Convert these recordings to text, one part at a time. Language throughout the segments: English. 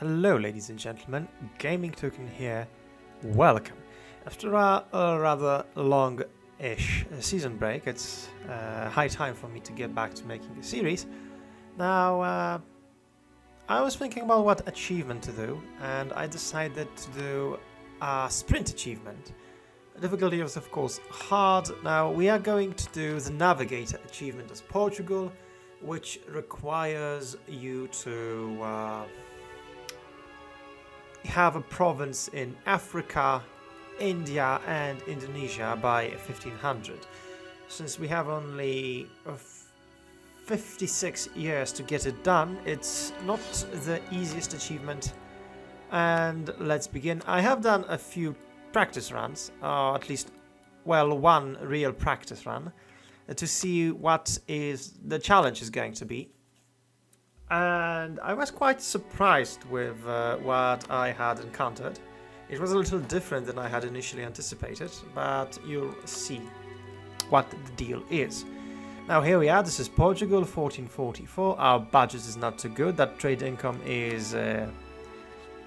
Hello ladies and gentlemen, Gaming Toucan here, welcome. After a, a rather long-ish season break, it's uh, high time for me to get back to making a series. Now, uh, I was thinking about what achievement to do, and I decided to do a sprint achievement. The difficulty was of course hard. Now, we are going to do the Navigator achievement as Portugal, which requires you to... Uh, have a province in Africa, India and Indonesia by 1500. Since we have only uh, 56 years to get it done, it's not the easiest achievement. And let's begin. I have done a few practice runs, or at least, well, one real practice run, uh, to see what is the challenge is going to be and I was quite surprised with uh, what I had encountered. It was a little different than I had initially anticipated, but you'll see what the deal is. Now here we are, this is Portugal 1444, our budget is not too good, that trade income is uh,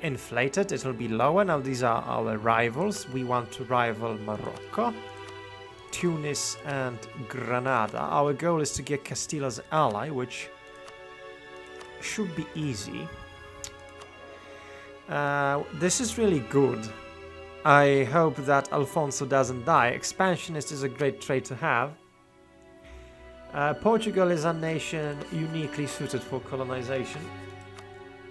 inflated, it will be lower. Now these are our rivals, we want to rival Morocco, Tunis and Granada. Our goal is to get Castile as ally, which should be easy. Uh, this is really good. I hope that Alfonso doesn't die. Expansionist is a great trait to have. Uh, Portugal is a nation uniquely suited for colonization,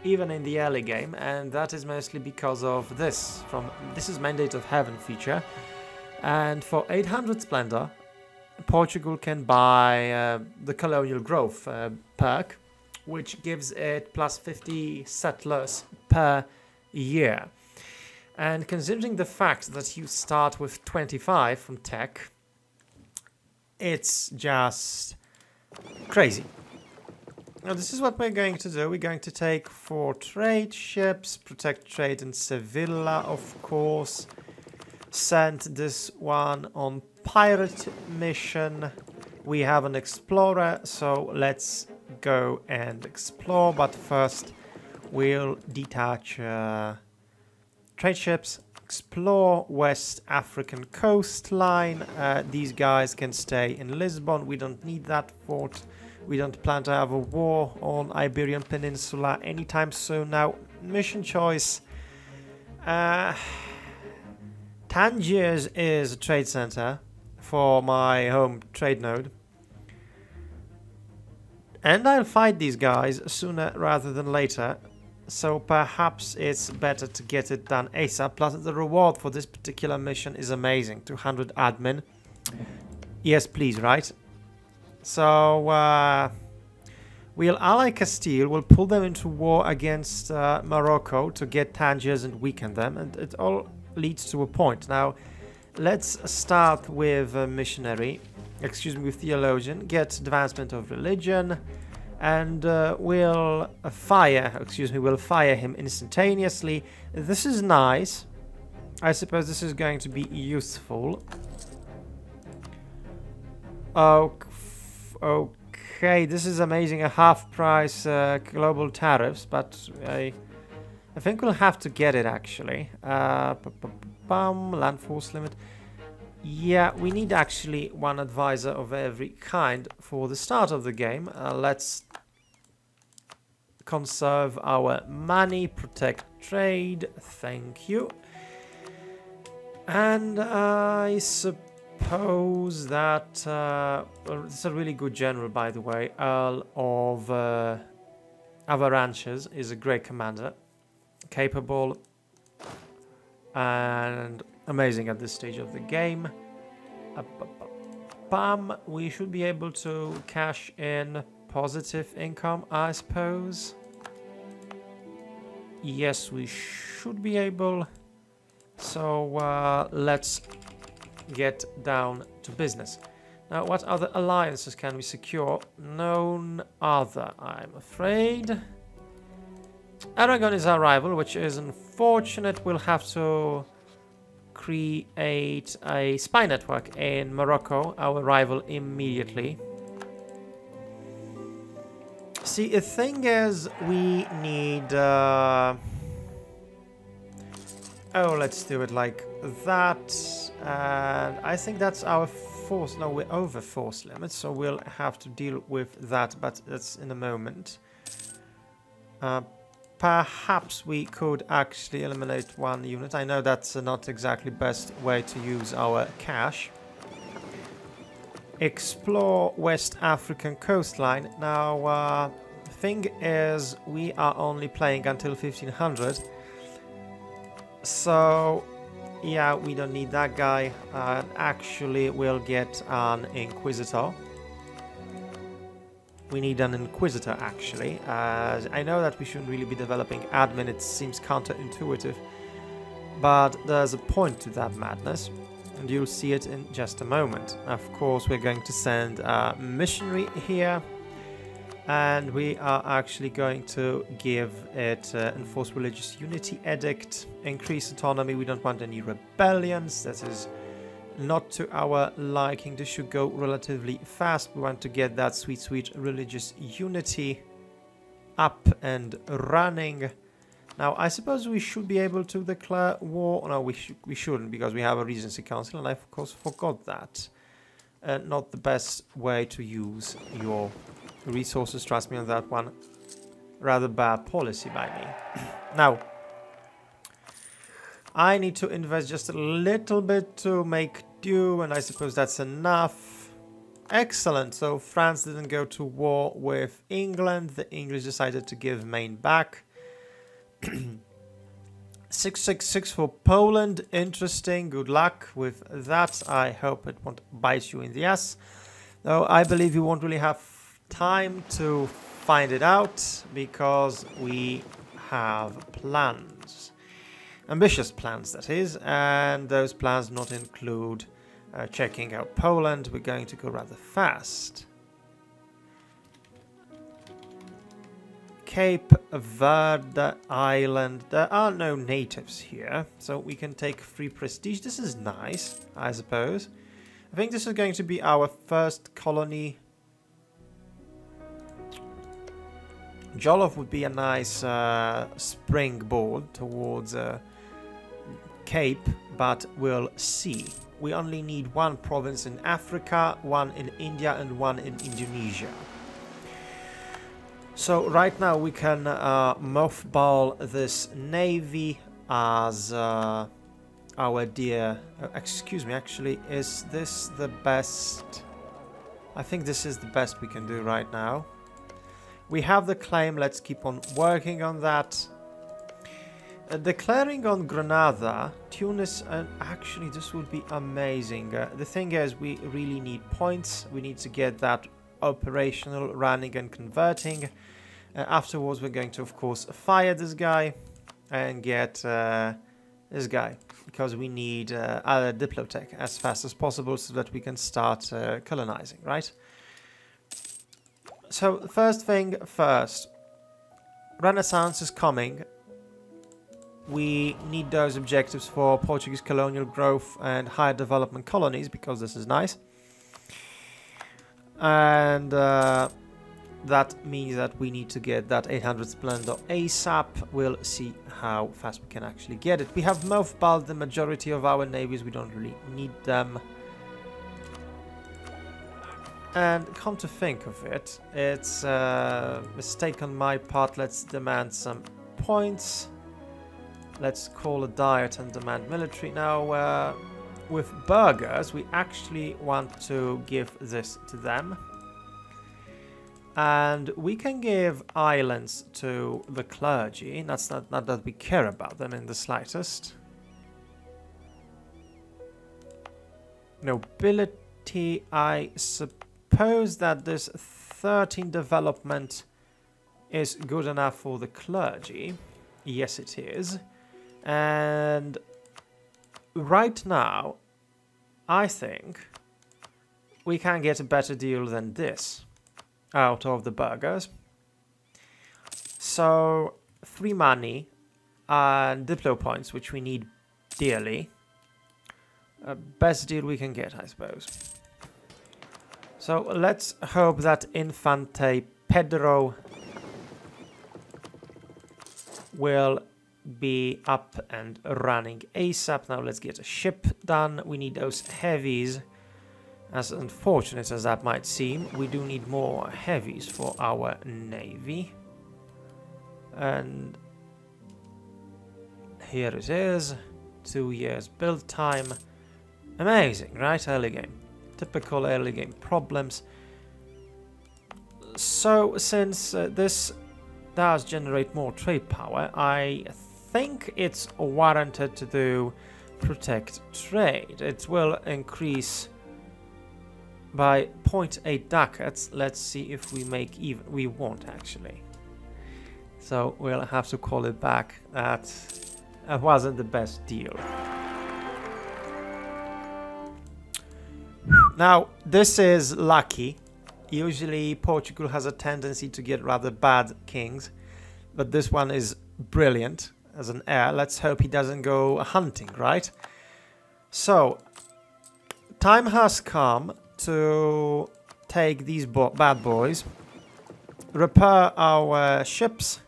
even in the early game, and that is mostly because of this. From This is Mandate of Heaven feature, and for 800 Splendor, Portugal can buy uh, the Colonial Growth uh, perk, which gives it plus 50 settlers per year. And considering the fact that you start with 25 from tech, it's just crazy. Now this is what we're going to do. We're going to take four trade ships, protect trade in Sevilla, of course. Send this one on pirate mission. We have an explorer, so let's go and explore, but first we'll detach uh, trade ships, explore West African coastline. Uh, these guys can stay in Lisbon. We don't need that fort. We don't plan to have a war on Iberian Peninsula anytime soon. Now, mission choice. Uh, Tangiers is a trade center for my home trade node. And I'll fight these guys sooner rather than later. So perhaps it's better to get it done ASAP. Plus the reward for this particular mission is amazing. 200 admin. Yes, please, right? So, uh, we'll ally Castile, we'll pull them into war against uh, Morocco to get Tangiers and weaken them, and it all leads to a point. Now, let's start with missionary excuse me, with theologian, get advancement of religion, and uh, we'll uh, fire, excuse me, we'll fire him instantaneously. This is nice. I suppose this is going to be useful. Oh, okay, this is amazing. A half price uh, global tariffs, but I, I think we'll have to get it actually. Uh, land force limit. Yeah, we need actually one advisor of every kind for the start of the game. Uh, let's conserve our money, protect trade, thank you. And I suppose that, uh, it's a really good general by the way, Earl of uh, Avaranches is a great commander, capable and amazing at this stage of the game. Bam, we should be able to cash in positive income, I suppose. Yes, we should be able. So uh, let's get down to business. Now, what other alliances can we secure? None other, I'm afraid. Aragon is our rival, which is unfortunate. We'll have to create a spy network in Morocco, our rival, immediately. See, the thing is, we need... Uh, Oh, let's do it like that. And I think that's our force. No, we're over force limit, so we'll have to deal with that, but that's in a moment. Uh, perhaps we could actually eliminate one unit. I know that's not exactly best way to use our cash. Explore West African coastline. Now, uh, thing is, we are only playing until 1500. So, yeah, we don't need that guy. Uh, actually, we'll get an Inquisitor. We need an Inquisitor, actually. Uh, I know that we shouldn't really be developing admin, it seems counterintuitive. But there's a point to that madness, and you'll see it in just a moment. Of course, we're going to send a missionary here and we are actually going to give it uh, enforce religious unity edict increase autonomy we don't want any rebellions that is not to our liking. This should go relatively fast. We want to get that sweet sweet religious unity up and running. Now i suppose we should be able to declare war. No we, sh we shouldn't because we have a regency council and i of course forgot that. Uh, not the best way to use your resources, trust me on that one. Rather bad policy by me. now, I need to invest just a little bit to make do, and I suppose that's enough. Excellent, so France didn't go to war with England. The English decided to give Maine back. 666 for Poland, interesting, good luck with that. I hope it won't bite you in the ass. Though I believe you won't really have time to find it out because we have plans. Ambitious plans, that is, and those plans not include uh, checking out Poland. We're going to go rather fast. Cape Verde Island. There are no natives here, so we can take free prestige. This is nice, I suppose. I think this is going to be our first colony Jollof would be a nice uh, springboard towards uh, Cape, but we'll see. We only need one province in Africa, one in India, and one in Indonesia. So right now we can uh, mothball this navy as uh, our dear... Uh, excuse me, actually, is this the best... I think this is the best we can do right now. We have the claim, let's keep on working on that. Uh, declaring on Granada, Tunis, and actually this would be amazing. Uh, the thing is, we really need points. We need to get that operational, running and converting. Uh, afterwards, we're going to, of course, fire this guy and get uh, this guy because we need uh, other Diplotech as fast as possible so that we can start uh, colonizing, right? so first thing first. Renaissance is coming. We need those objectives for Portuguese colonial growth and higher development colonies because this is nice. And uh, that means that we need to get that 800 Splendor ASAP. We'll see how fast we can actually get it. We have mothballed the majority of our navies. We don't really need them. And come to think of it, it's a mistake on my part. Let's demand some points. Let's call a diet and demand military. Now, uh, with burghers, we actually want to give this to them. And we can give islands to the clergy. That's not, not that we care about them in the slightest. Nobility, I suppose that this 13 development is good enough for the clergy. Yes, it is. And right now, I think we can get a better deal than this out of the burghers. So, three money and Diplo points, which we need dearly. Uh, best deal we can get, I suppose. So let's hope that Infante Pedro will be up and running ASAP. Now let's get a ship done. We need those heavies. As unfortunate as that might seem, we do need more heavies for our navy. And here it is. Two years build time. Amazing, right? Early game. Typical early game problems. So, since uh, this does generate more trade power, I think it's warranted to do protect trade. It will increase by 0.8 ducats. Let's see if we make even. We won't actually. So we'll have to call it back. That, that wasn't the best deal. Now, this is lucky. Usually Portugal has a tendency to get rather bad kings, but this one is brilliant as an heir. Let's hope he doesn't go hunting, right? So, time has come to take these bo bad boys, repair our ships,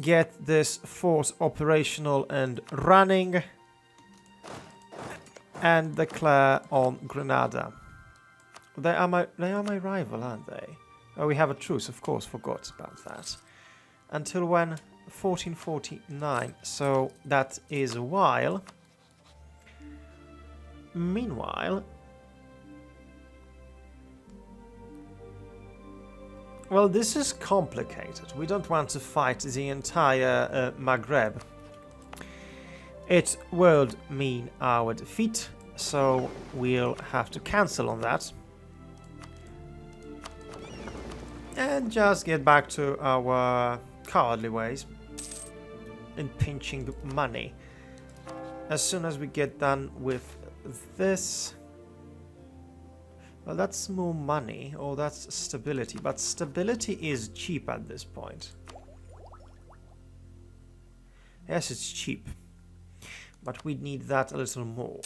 get this force operational and running, and declare on Granada. They are my they are my rival, aren't they? Oh, we have a truce, of course, forgot about that. Until when? 1449, so that is a while. Meanwhile... Well, this is complicated. We don't want to fight the entire uh, Maghreb. It would mean our defeat, so we'll have to cancel on that. And just get back to our cowardly ways in pinching money. As soon as we get done with this... Well, that's more money, or that's stability, but stability is cheap at this point. Yes, it's cheap, but we need that a little more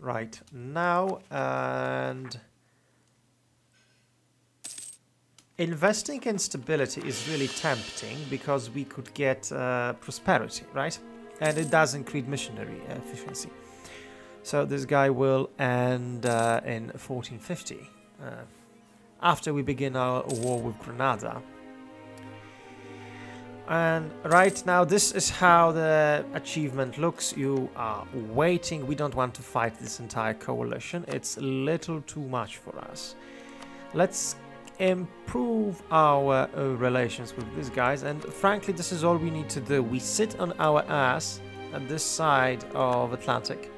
right now, and Investing in stability is really tempting because we could get uh, prosperity, right? And it does increase missionary efficiency. So this guy will end uh, in 1450, uh, after we begin our war with Granada. And right now, this is how the achievement looks. You are waiting. We don't want to fight this entire coalition. It's a little too much for us. Let's improve our uh, relations with these guys. And frankly this is all we need to do. We sit on our ass at this side of Atlantic.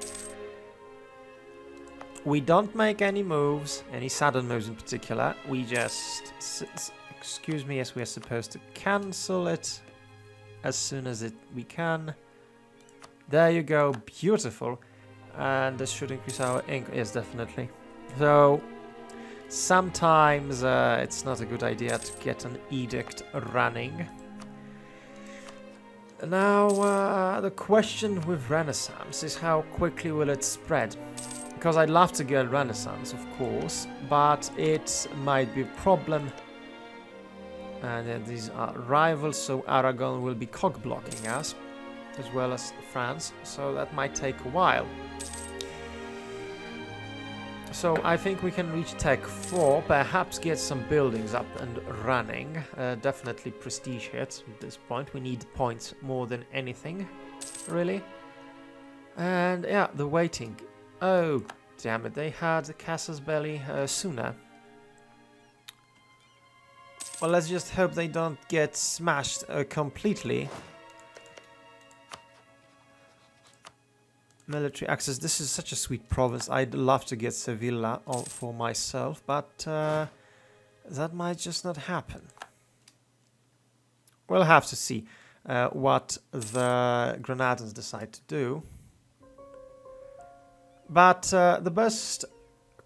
We don't make any moves any sudden moves in particular. We just excuse me as we are supposed to cancel it as soon as it we can. There you go. Beautiful. And this should increase our ink yes definitely. So Sometimes uh, it's not a good idea to get an edict running. Now, uh, the question with Renaissance is how quickly will it spread? Because I'd love to get Renaissance, of course, but it might be a problem. And uh, these are rivals, so Aragon will be cog-blocking us, as well as France, so that might take a while. So I think we can reach Tech 4, perhaps get some buildings up and running. Uh, definitely prestige hits at this point. We need points more than anything, really. And yeah, the waiting. Oh, damn it, they had the Casus Belli uh, sooner. Well, let's just hope they don't get smashed uh, completely. Military access. This is such a sweet province. I'd love to get Sevilla for myself, but uh, that might just not happen. We'll have to see uh, what the Granadans decide to do. But uh, the best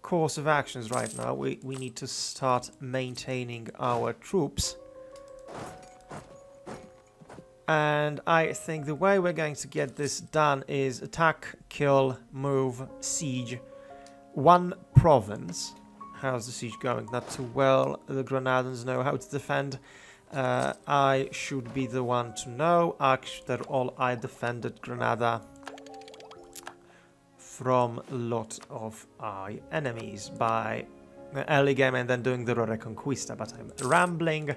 course of actions right now, we, we need to start maintaining our troops and I think the way we're going to get this done is attack, kill, move, siege. One province. How's the siege going? Not too well. The Granadans know how to defend. Uh, I should be the one to know. After all, I defended Granada from a lot of our enemies by early game and then doing the Reconquista, but I'm rambling.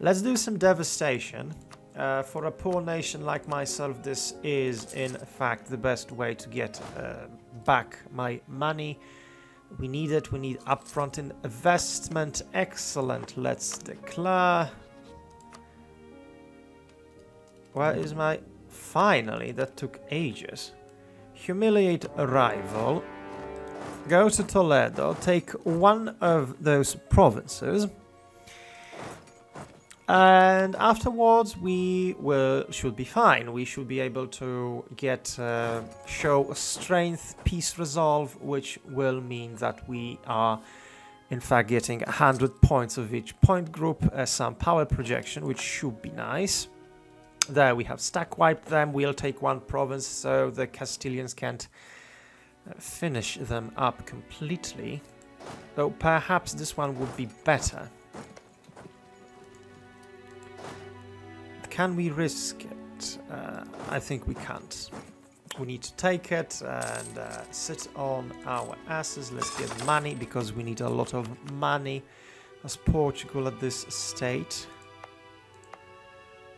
Let's do some devastation. Uh, for a poor nation like myself, this is in fact the best way to get uh, back my money. We need it, we need upfront investment. Excellent, let's declare. Where is my... Finally, that took ages. Humiliate a rival. Go to Toledo, take one of those provinces. And afterwards we will should be fine. We should be able to get uh, show a strength, peace resolve, which will mean that we are in fact getting 100 points of each point group, uh, some power projection, which should be nice. There we have stack wiped them. We'll take one province so the Castilians can't uh, finish them up completely. Though perhaps this one would be better. Can we risk it? Uh, I think we can't. We need to take it and uh, sit on our asses. Let's get money because we need a lot of money as Portugal at this state.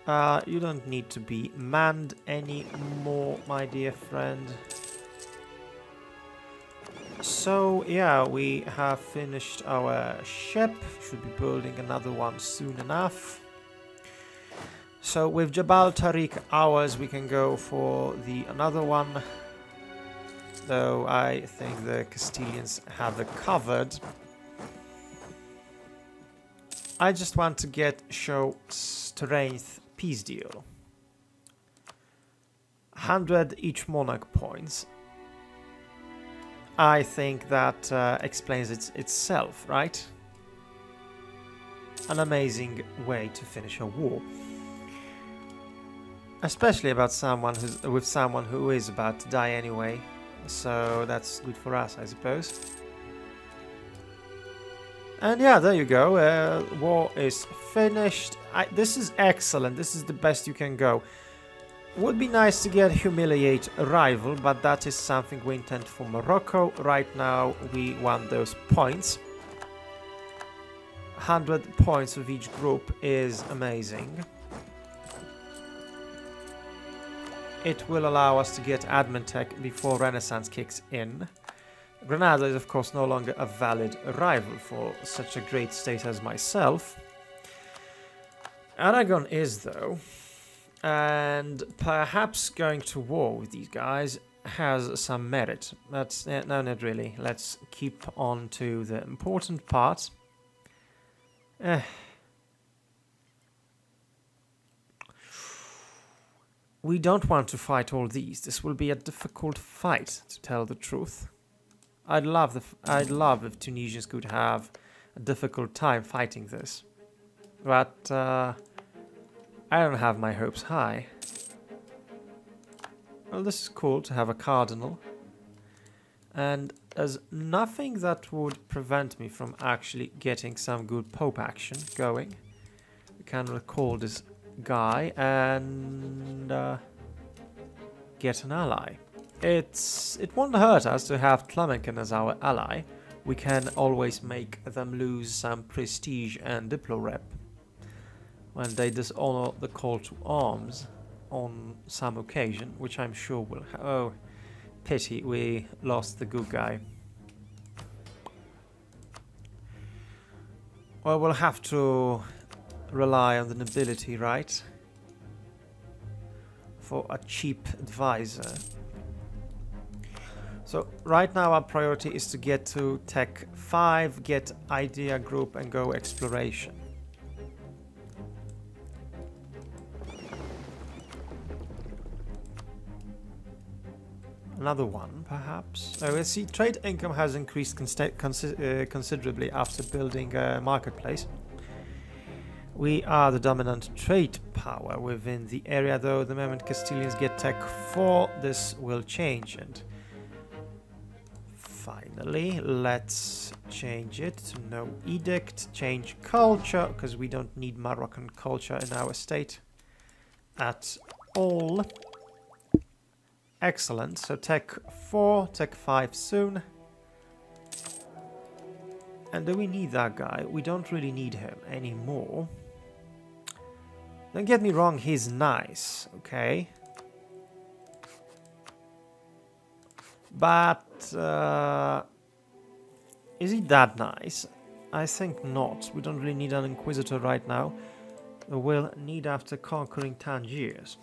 Uh, you don't need to be manned anymore, my dear friend. So, yeah, we have finished our ship. Should be building another one soon enough. So with Jabal Tariq ours, we can go for the another one. Though I think the Castilians have it covered. I just want to get show strength peace deal. 100 each monarch points. I think that uh, explains it itself, right? An amazing way to finish a war. Especially about someone who's with someone who is about to die anyway. So that's good for us, I suppose. And yeah, there you go. Uh, war is finished. I, this is excellent. This is the best you can go. Would be nice to get humiliate rival, but that is something we intend for Morocco. Right now, we want those points. 100 points of each group is amazing. It will allow us to get admin tech before Renaissance kicks in. Granada is of course no longer a valid rival for such a great state as myself. Aragon is though, and perhaps going to war with these guys has some merit. But uh, no, not really. Let's keep on to the important part. Eh. We don't want to fight all these. This will be a difficult fight, to tell the truth. I'd love the I'd love if Tunisians could have a difficult time fighting this, but uh, I don't have my hopes high. Well, this is cool to have a cardinal, and there's nothing that would prevent me from actually getting some good pope action going. We can recall this guy and uh, get an ally. It's it won't hurt us to have Tlemcen as our ally. We can always make them lose some prestige and diplorep when they dishonor the call to arms on some occasion, which I'm sure will. oh, pity we lost the good guy. Well, we'll have to rely on the nobility, right? For a cheap advisor. So right now our priority is to get to Tech 5, get Idea Group and go Exploration. Another one, perhaps. Oh, I see trade income has increased consi uh, considerably after building a marketplace. We are the dominant trade power within the area, though the moment Castilians get Tech 4, this will change and finally, let's change it to no edict, change culture, because we don't need Moroccan culture in our state at all. Excellent, so tech 4, tech 5 soon. And do we need that guy? We don't really need him anymore. Don't get me wrong, he's nice, okay? But uh, is he that nice? I think not. We don't really need an Inquisitor right now. We'll need after conquering Tangiers.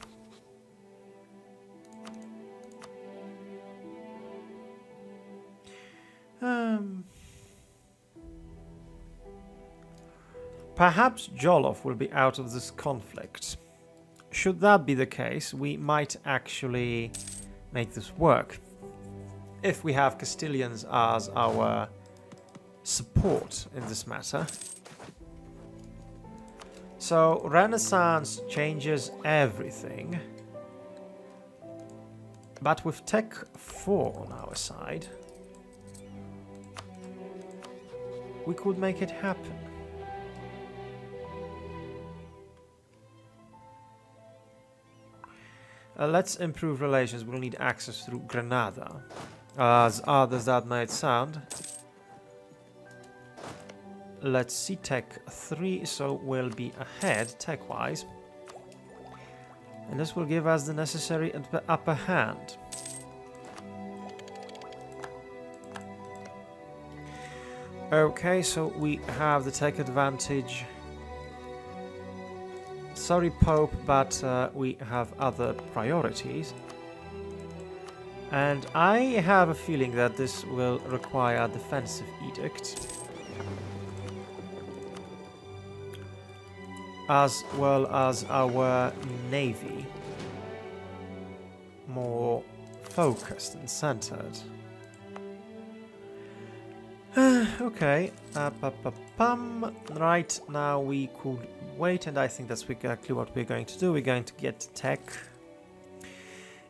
Um, perhaps Jollof will be out of this conflict. Should that be the case, we might actually make this work if we have Castilians as our support in this matter. So Renaissance changes everything. But with Tech 4 on our side, we could make it happen. Uh, let's improve relations. We'll need access through Granada. As odd as that might sound. Let's see tech 3, so we'll be ahead tech-wise. And this will give us the necessary upper hand. Okay, so we have the tech advantage. Sorry, Pope, but uh, we have other priorities. And I have a feeling that this will require a defensive edict. As well as our navy. More focused and centered. okay. Uh. Right, now we could wait, and I think that's exactly what we're going to do. We're going to get tech.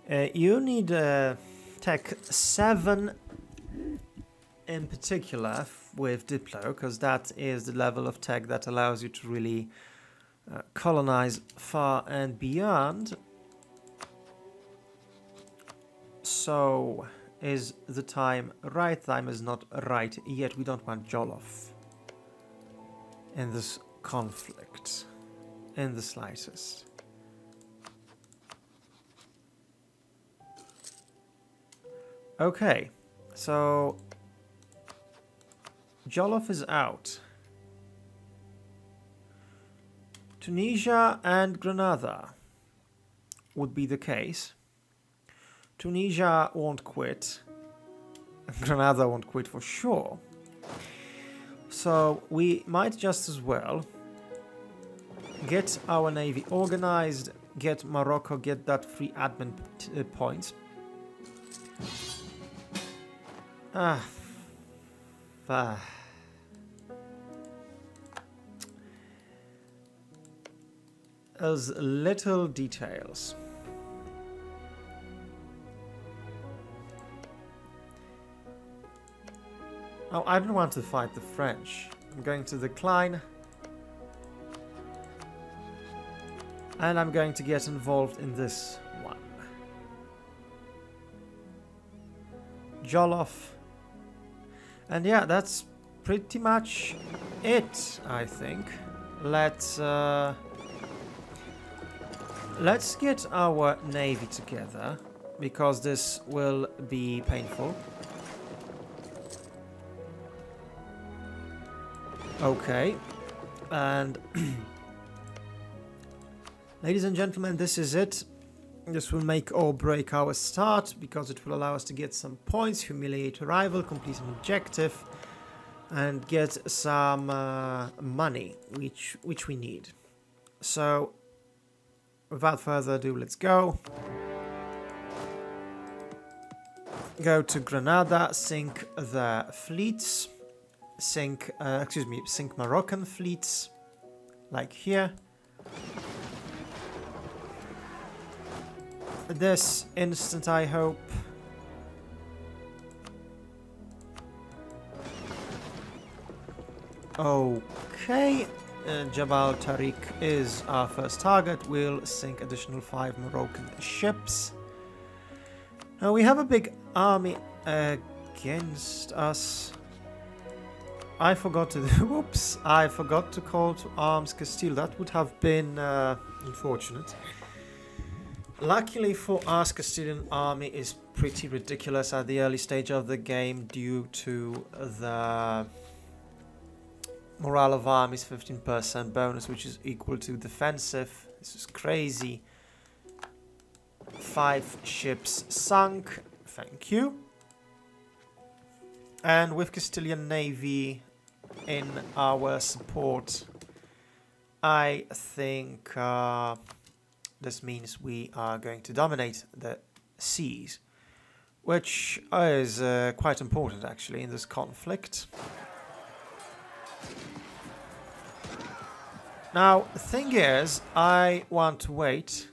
Uh, you need uh, tech 7 in particular with Diplo, because that is the level of tech that allows you to really uh, colonize far and beyond. So, is the time right? Time is not right yet. We don't want Jollof in this conflict in the slightest. Okay, so Jollof is out. Tunisia and Granada would be the case. Tunisia won't quit. Granada won't quit for sure. So we might just as well get our navy organized, get Morocco, get that free admin uh, points. Ah. Ah. As little details. Oh, I don't want to fight the French. I'm going to decline. And I'm going to get involved in this one. Jollof. And yeah, that's pretty much it, I think. Let's, uh, let's get our navy together, because this will be painful. Okay, and ladies and gentlemen, this is it. This will make or break our start because it will allow us to get some points, humiliate a rival, complete an objective, and get some uh, money, which which we need. So, without further ado, let's go. Go to Granada, sink the fleets, sink, uh, excuse me, sink Moroccan fleets, like here. This instant, I hope. Okay, uh, Jabal Tariq is our first target. We'll sink additional five Moroccan ships. Now we have a big army against us. I forgot to. Whoops! I forgot to call to arms Castile. That would have been uh, unfortunate. Luckily for us, Castilian army is pretty ridiculous at the early stage of the game due to the morale of armies 15% bonus, which is equal to defensive. This is crazy. Five ships sunk. Thank you. And with Castilian Navy in our support, I think uh, this means we are going to dominate the seas, which is uh, quite important actually in this conflict. Now, the thing is, I want to wait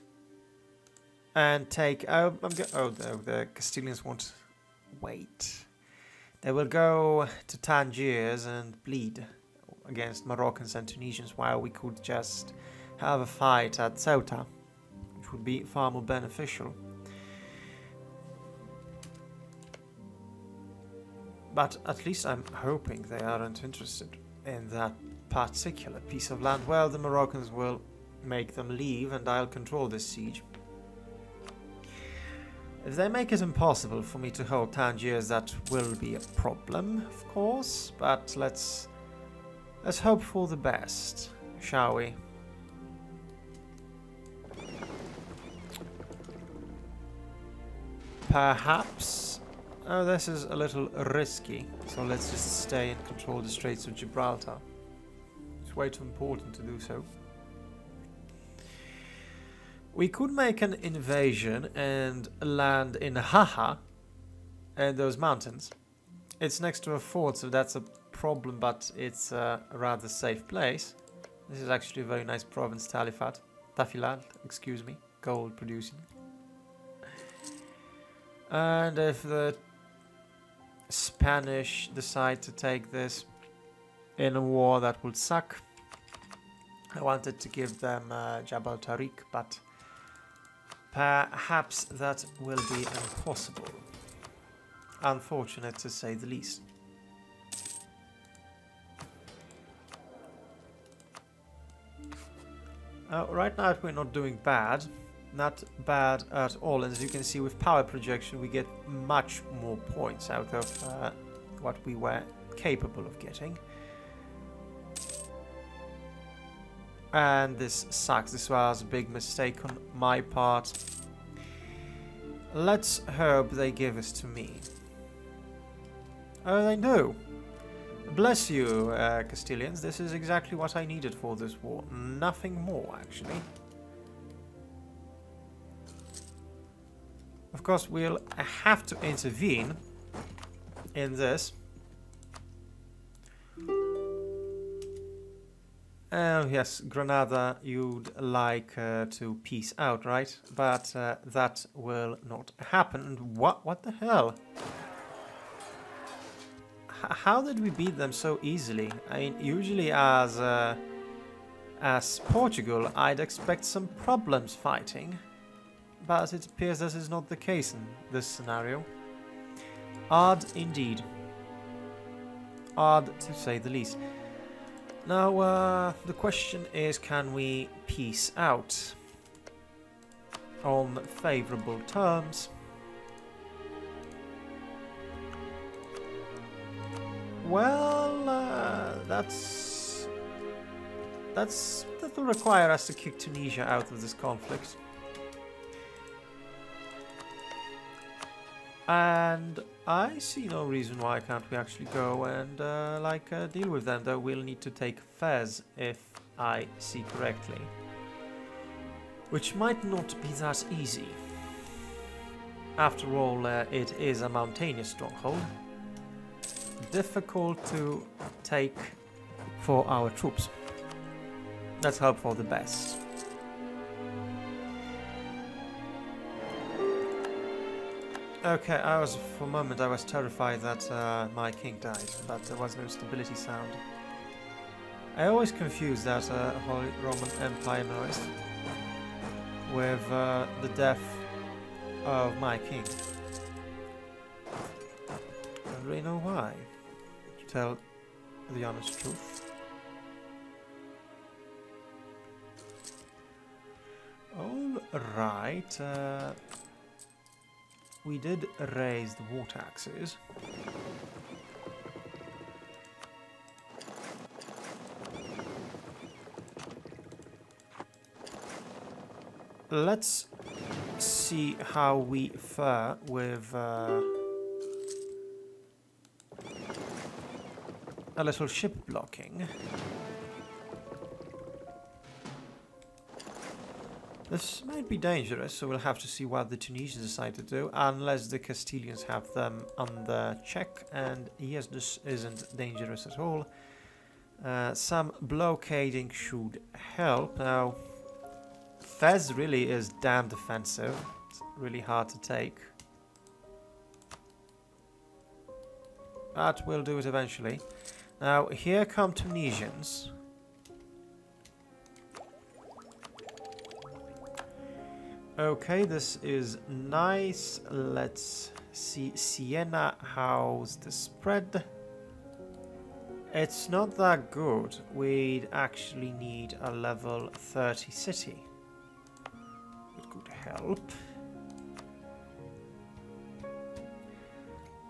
and take... Oh, I'm oh no, the Castilians won't wait. They will go to Tangiers and bleed against Moroccans and Tunisians while we could just have a fight at Ceuta, which would be far more beneficial. But at least I'm hoping they aren't interested in that particular piece of land. Well, the Moroccans will make them leave and I'll control this siege. If they make it impossible for me to hold Tangiers, that will be a problem, of course, but let's let's hope for the best, shall we? Perhaps... Oh, this is a little risky, so let's just stay and control the Straits of Gibraltar. It's way too important to do so. We could make an invasion and land in Haha and those mountains. It's next to a fort, so that's a problem, but it's a rather safe place. This is actually a very nice province, Talifat. Tafilat, excuse me, gold producing. And if the Spanish decide to take this in a war, that would suck. I wanted to give them uh, Jabal Tariq, but Perhaps that will be impossible. Unfortunate to say the least. Uh, right now we're not doing bad. Not bad at all. And as you can see with power projection we get much more points out of uh, what we were capable of getting. And this sucks. This was a big mistake on my part. Let's hope they give us to me. Oh, they do. Bless you, uh, Castilians. This is exactly what I needed for this war. Nothing more, actually. Of course, we'll have to intervene in this. Oh, yes, Granada, you'd like uh, to peace out, right? But uh, that will not happen. What, what the hell? H how did we beat them so easily? I mean, usually as, uh, as Portugal, I'd expect some problems fighting. But it appears this is not the case in this scenario. Odd indeed. Odd to say the least. Now, uh, the question is, can we peace out on favourable terms? Well, uh, that's that's that will require us to kick Tunisia out of this conflict. And I see no reason why can't we actually go and uh, like uh, deal with them, though we'll need to take Fez if I see correctly. Which might not be that easy. After all, uh, it is a mountainous stronghold. Difficult to take for our troops. Let's hope for the best. Okay, I was for a moment I was terrified that uh, my king died, but there was no stability sound. I always confuse that uh, Holy Roman Empire noise with uh, the death of my king. I don't really know why, to tell the honest truth. All right, uh, we did raise the war taxes. Let's see how we fare with uh, a little ship blocking. This might be dangerous, so we'll have to see what the Tunisians decide to do, unless the Castilians have them under check, and yes, this isn't dangerous at all. Uh, some blockading should help. Now, Fez really is damn defensive. It's really hard to take. But we'll do it eventually. Now, here come Tunisians. Okay, this is nice. Let's see Siena. How's the spread? It's not that good. We'd actually need a level 30 city. It could help.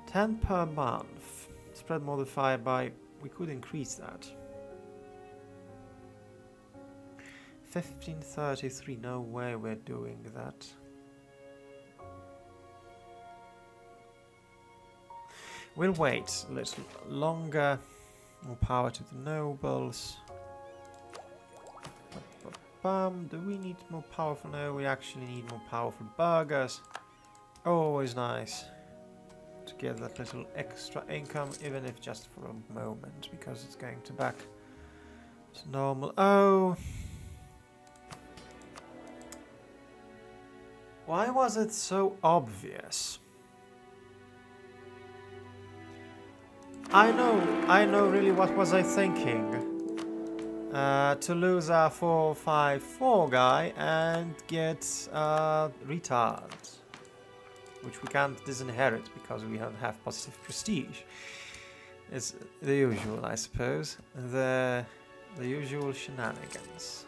10 per month. Spread modified by... We could increase that. 1533, no way we're doing that. We'll wait a little longer. More power to the nobles. Bum, do we need more powerful? No, we actually need more powerful burghers. Always nice to get that little extra income, even if just for a moment, because it's going to back to normal. Oh, Why was it so obvious? I know, I know really what was I thinking. Uh, to lose our 454 guy and get uh, retard. Which we can't disinherit because we don't have positive prestige. It's the usual, I suppose. The, the usual shenanigans.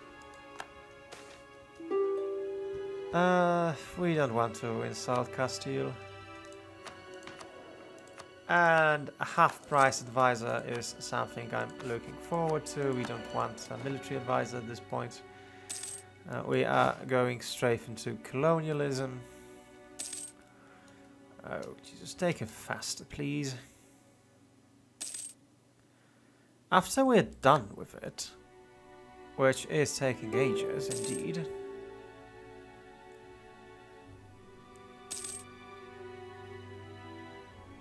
Uh, we don't want to insult Castile. And a half-price advisor is something I'm looking forward to. We don't want a military advisor at this point. Uh, we are going straight into colonialism. Oh, Jesus, take it faster, please. After we're done with it, which is taking ages indeed,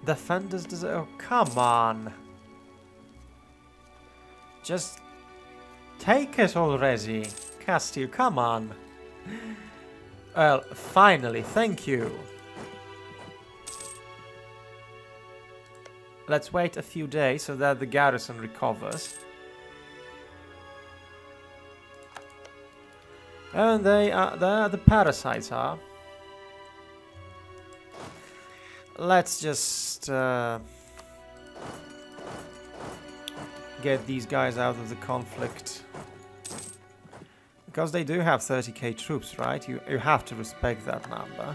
Defenders deserve. Oh, come on. Just take it already. Castile, come on. Well, finally, thank you. Let's wait a few days so that the garrison recovers. And they are there the parasites are. Let's just uh, get these guys out of the conflict. Because they do have 30k troops, right? You, you have to respect that number.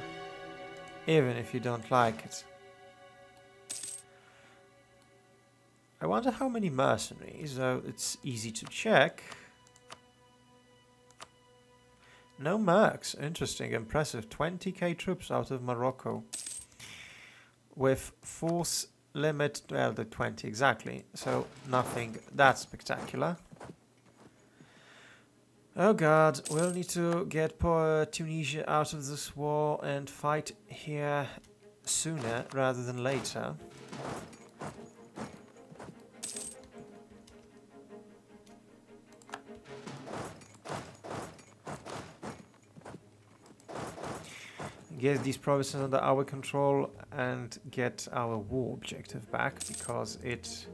Even if you don't like it. I wonder how many mercenaries, though it's easy to check. No mercs. Interesting, impressive. 20k troops out of Morocco with force limit, well, the 20 exactly, so nothing that spectacular. Oh god, we'll need to get poor Tunisia out of this war and fight here sooner rather than later. Get these provinces under our control and get our war objective back because it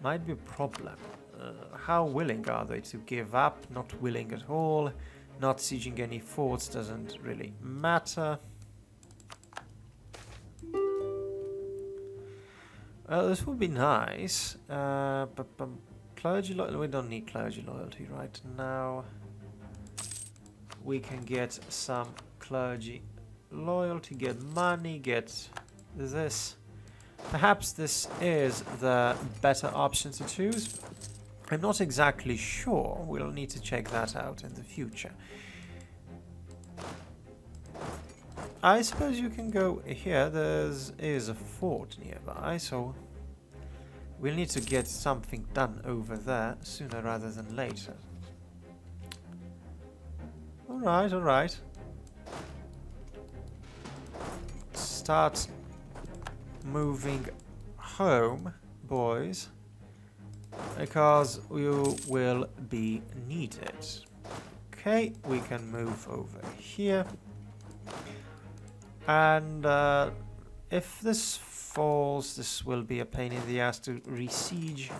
might be a problem. Uh, how willing are they to give up? Not willing at all. Not sieging any forts doesn't really matter. Well, this would be nice. Uh, but, but clergy loyalty, we don't need clergy loyalty right now. We can get some clergy loyalty, get money, get this. Perhaps this is the better option to choose. I'm not exactly sure. We'll need to check that out in the future. I suppose you can go here. There is a fort nearby, so we'll need to get something done over there sooner rather than later. Alright, alright. Start moving home, boys, because you will be needed. Okay, we can move over here. And uh, if this falls, this will be a pain in the ass to resiege.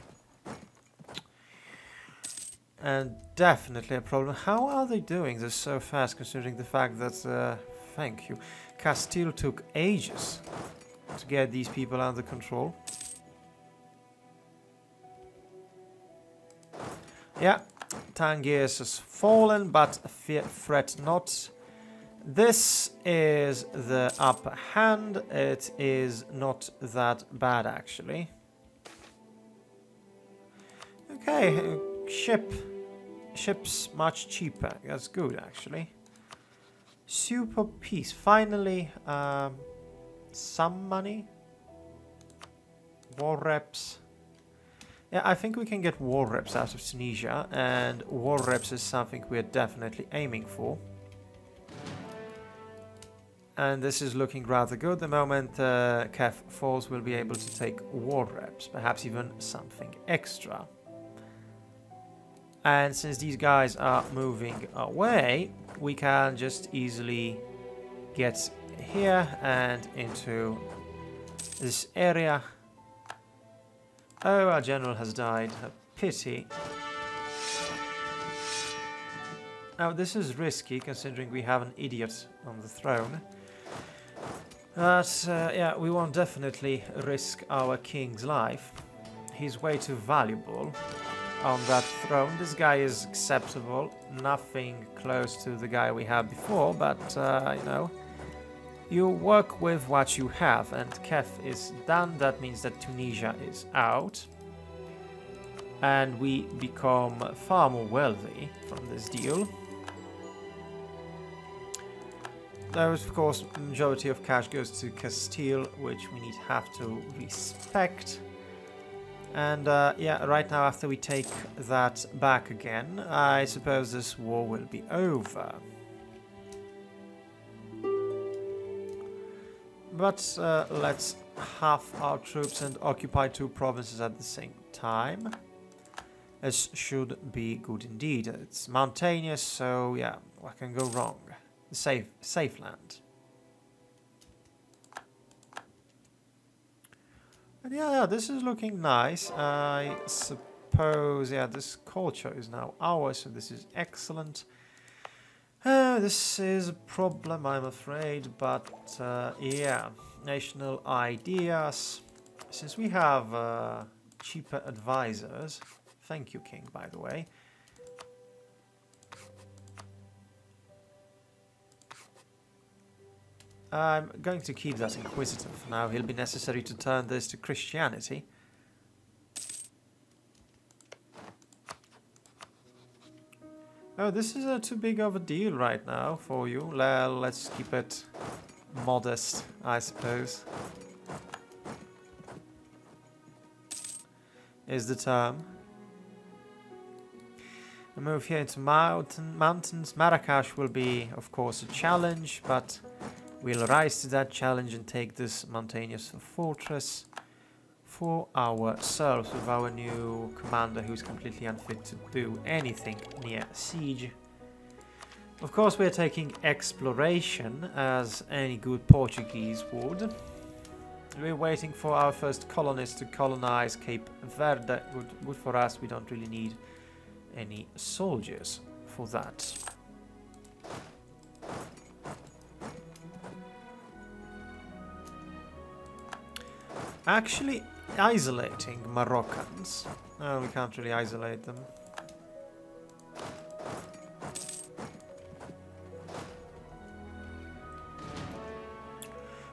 And definitely a problem. How are they doing this so fast, considering the fact that, uh, thank you, Castile took ages to get these people under control. Yeah, Tangiers has fallen, but fret not. This is the upper hand. It is not that bad, actually. Okay, ship. Ship's much cheaper. That's good, actually. Super peace. Finally, um, some money. War reps. Yeah, I think we can get war reps out of Tunisia, and war reps is something we're definitely aiming for. And this is looking rather good. The moment uh, Kef falls, we'll be able to take war reps, perhaps even something extra. And since these guys are moving away, we can just easily get here and into this area. Oh, our general has died. A pity. Now, this is risky, considering we have an idiot on the throne. But, uh, yeah, we won't definitely risk our king's life. He's way too valuable on that throne. This guy is acceptable. Nothing close to the guy we had before, but, uh, you know, you work with what you have, and Kef is done. That means that Tunisia is out. And we become far more wealthy from this deal. There is, of course, majority of cash goes to Castile, which we need have to respect. And uh, yeah, right now after we take that back again, I suppose this war will be over. But uh, let's half our troops and occupy two provinces at the same time. This should be good indeed. It's mountainous, so yeah, what can go wrong? Safe, safe land. Yeah, yeah, this is looking nice. I suppose, yeah, this culture is now ours, so this is excellent. Uh, this is a problem, I'm afraid, but uh, yeah, national ideas. Since we have uh, cheaper advisors, thank you, King, by the way. I'm going to keep that Inquisitor for now. He'll be necessary to turn this to Christianity. Oh, this is a too big of a deal right now for you. Well, let's keep it modest, I suppose. Is the term. A move here into mountain, mountains. Marrakesh will be, of course, a challenge, but we'll rise to that challenge and take this mountainous fortress for ourselves with our new commander who's completely unfit to do anything near siege. Of course we're taking exploration as any good Portuguese would. We're waiting for our first colonists to colonize Cape Verde. Good, good for us, we don't really need any soldiers for that. Actually, isolating Moroccans. No, we can't really isolate them.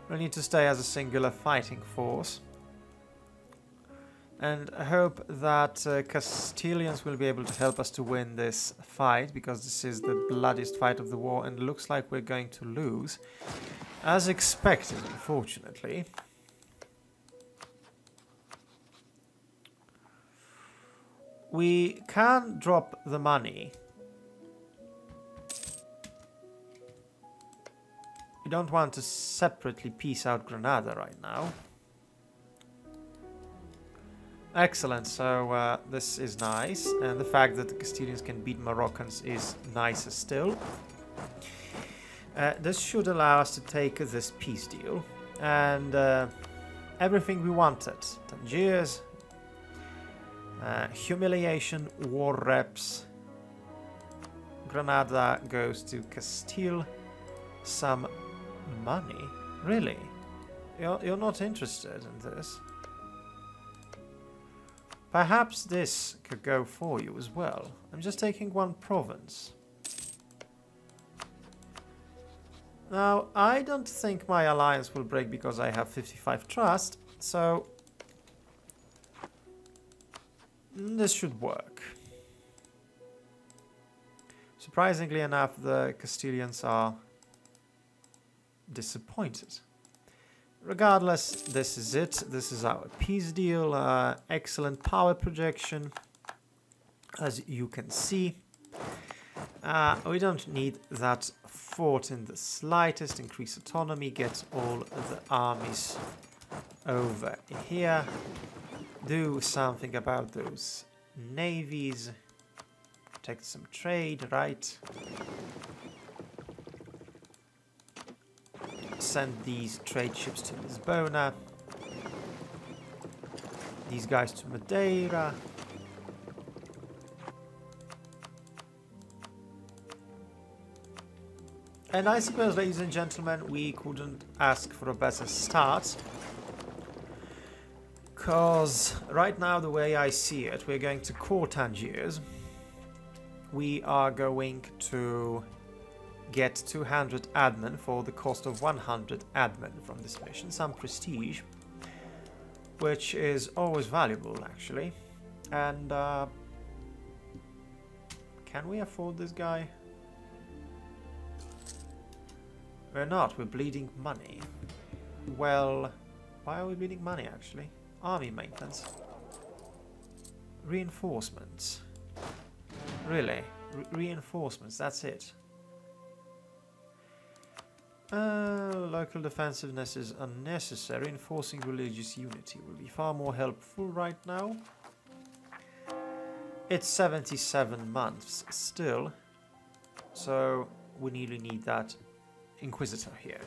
We'll need to stay as a singular fighting force. And I hope that uh, Castilians will be able to help us to win this fight, because this is the bloodiest fight of the war, and looks like we're going to lose. As expected, unfortunately. We can drop the money. We don't want to separately peace out Granada right now. Excellent, so uh, this is nice, and the fact that the Castilians can beat Moroccans is nicer still. Uh, this should allow us to take this peace deal, and uh, everything we wanted. Tangiers, uh, humiliation, war reps. Granada goes to Castile. Some money? Really? You're, you're not interested in this? Perhaps this could go for you as well. I'm just taking one province. Now, I don't think my alliance will break because I have 55 trust, so this should work. Surprisingly enough, the Castilians are disappointed. Regardless, this is it. This is our peace deal. Uh, excellent power projection, as you can see. Uh, we don't need that fort in the slightest. Increase autonomy, get all the armies over here do something about those navies. Protect some trade, right? Send these trade ships to Lisbona. These guys to Madeira. And I suppose, ladies and gentlemen, we couldn't ask for a better start. Because right now, the way I see it, we're going to core Tangiers. We are going to get 200 admin for the cost of 100 admin from this mission. Some prestige, which is always valuable, actually. And uh, can we afford this guy? We're not. We're bleeding money. Well, why are we bleeding money, actually? Army maintenance. Reinforcements. Really? Re reinforcements, that's it. Uh, local defensiveness is unnecessary. Enforcing religious unity will be far more helpful right now. It's 77 months still. So we nearly need that Inquisitor here.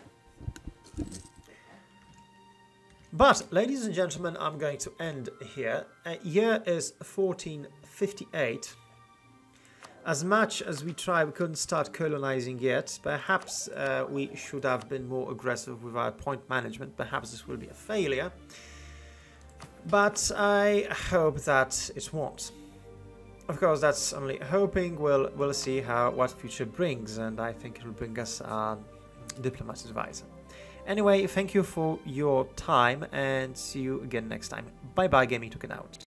But, ladies and gentlemen, I'm going to end here. Uh, year is 1458. As much as we try, we couldn't start colonizing yet. Perhaps uh, we should have been more aggressive with our point management. Perhaps this will be a failure. But I hope that it won't. Of course, that's only hoping. We'll, we'll see how what future brings, and I think it will bring us a diplomat advisor. Anyway, thank you for your time and see you again next time. Bye bye, Gaming Toucan out.